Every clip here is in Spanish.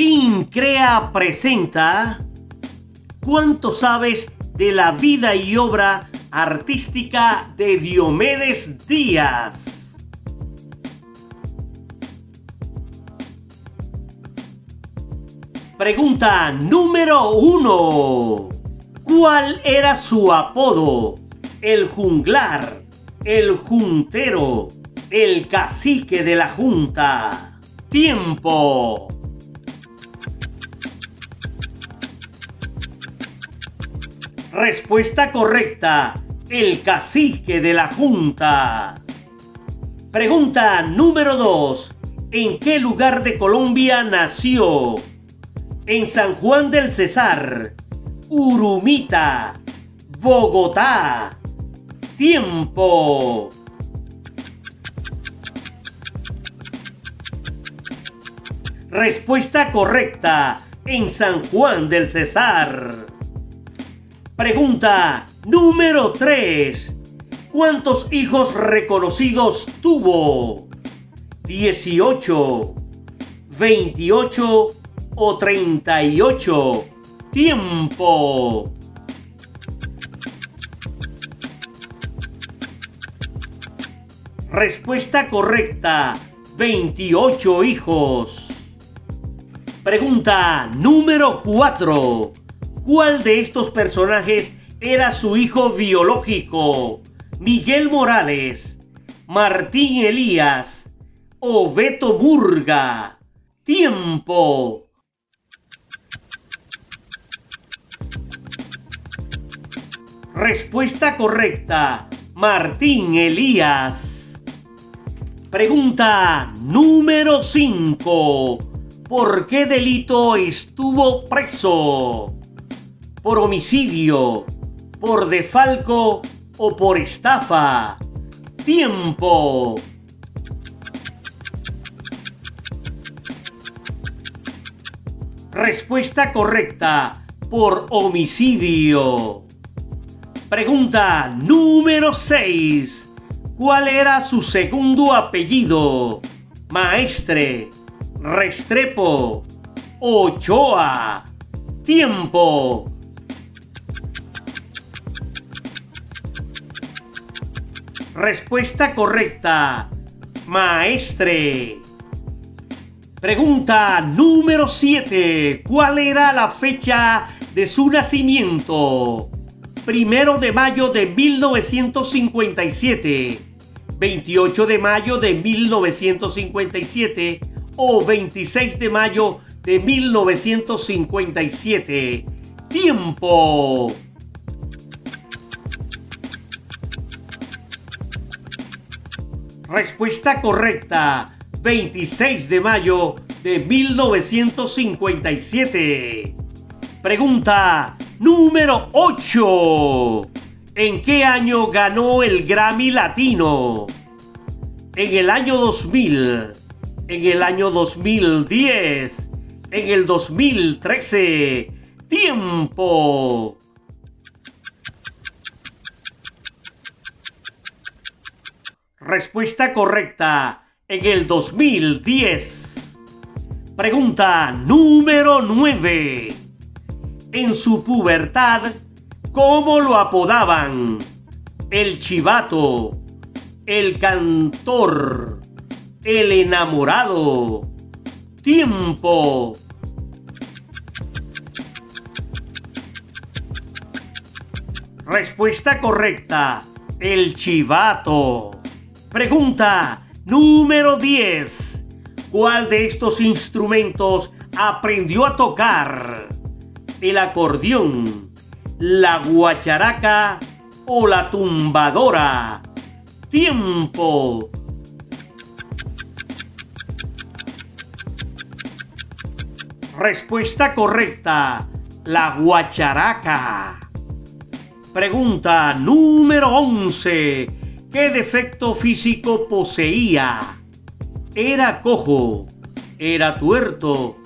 King Crea presenta ¿Cuánto sabes de la vida y obra artística de Diomedes Díaz? Pregunta número uno. ¿Cuál era su apodo? El junglar, el juntero, el cacique de la junta. Tiempo. Respuesta correcta. El cacique de la Junta. Pregunta número 2. ¿En qué lugar de Colombia nació? En San Juan del Cesar, Urumita, Bogotá. Tiempo. Respuesta correcta. En San Juan del Cesar. Pregunta número 3. ¿Cuántos hijos reconocidos tuvo? ¿18, 28 o 38? Tiempo. Respuesta correcta. 28 hijos. Pregunta número 4. ¿Cuál de estos personajes era su hijo biológico? ¿Miguel Morales, Martín Elías o Beto Burga? Tiempo. Respuesta correcta. Martín Elías. Pregunta número 5. ¿Por qué delito estuvo preso? Por homicidio, por defalco o por estafa. Tiempo. Respuesta correcta, por homicidio. Pregunta número 6. ¿Cuál era su segundo apellido? Maestre, Restrepo, Ochoa. Tiempo. Respuesta correcta. Maestre. Pregunta número 7. ¿Cuál era la fecha de su nacimiento? Primero de mayo de 1957, 28 de mayo de 1957 o 26 de mayo de 1957. Tiempo. Respuesta correcta. 26 de mayo de 1957. Pregunta número 8. ¿En qué año ganó el Grammy Latino? En el año 2000, en el año 2010, en el 2013. Tiempo. Respuesta correcta en el 2010. Pregunta número 9. En su pubertad, ¿cómo lo apodaban? El chivato, el cantor, el enamorado. Tiempo. Respuesta correcta. El chivato. Pregunta número 10. ¿Cuál de estos instrumentos aprendió a tocar? ¿El acordeón, la guacharaca o la tumbadora? Tiempo. Respuesta correcta. La guacharaca. Pregunta número 11. ¿Qué defecto físico poseía? ¿Era cojo? ¿Era tuerto?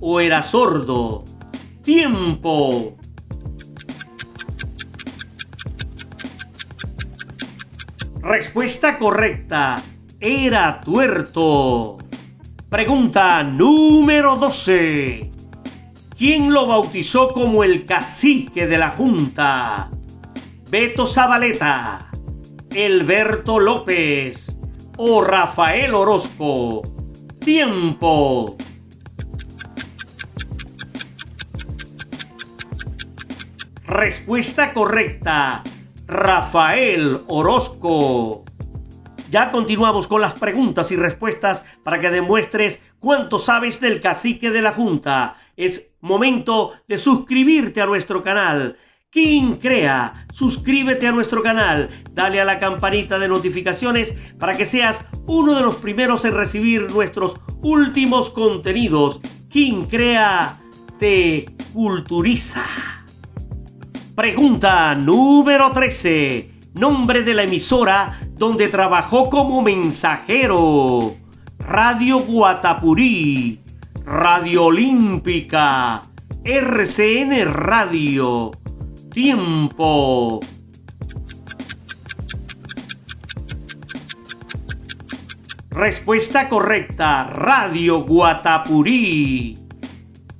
¿O era sordo? Tiempo. Respuesta correcta. Era tuerto. Pregunta número 12. ¿Quién lo bautizó como el cacique de la Junta? Beto Zabaleta, Elberto López o Rafael Orozco. Tiempo. Respuesta correcta. Rafael Orozco. Ya continuamos con las preguntas y respuestas para que demuestres cuánto sabes del cacique de la Junta. Es momento de suscribirte a nuestro canal. King Crea, suscríbete a nuestro canal, dale a la campanita de notificaciones para que seas uno de los primeros en recibir nuestros últimos contenidos. King Crea te culturiza. Pregunta número 13. Nombre de la emisora donde trabajó como mensajero. Radio Guatapurí, Radio Olímpica, RCN Radio. Tiempo. Respuesta correcta, Radio Guatapurí.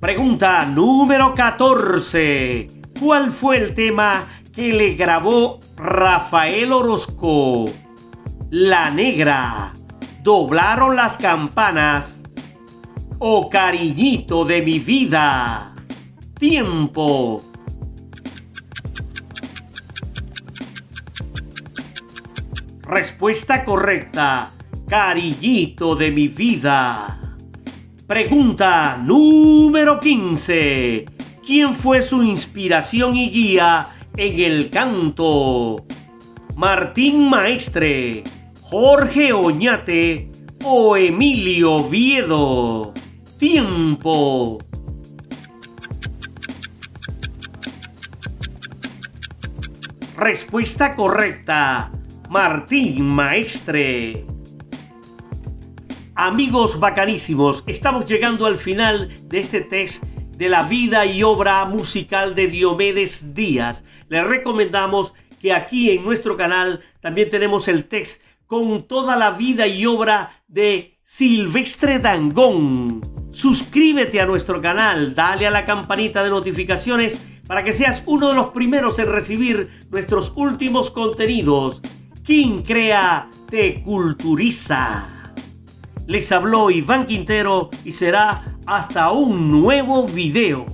Pregunta número 14. ¿Cuál fue el tema que le grabó Rafael Orozco? La Negra. Doblaron las campanas. O cariñito de mi vida. Tiempo. Respuesta correcta. Cariñito de mi vida. Pregunta número 15. ¿Quién fue su inspiración y guía en el canto? Martín Maestre, Jorge Oñate o Emilio Viedo. Tiempo. Respuesta correcta. Martín Maestre. Amigos bacanísimos, estamos llegando al final de este test de la vida y obra musical de Diomedes Díaz. Les recomendamos que aquí en nuestro canal también tenemos el test con toda la vida y obra de Silvestre Dangón. Suscríbete a nuestro canal, dale a la campanita de notificaciones para que seas uno de los primeros en recibir nuestros últimos contenidos. Quien crea, te culturiza. Les habló Iván Quintero y será hasta un nuevo video.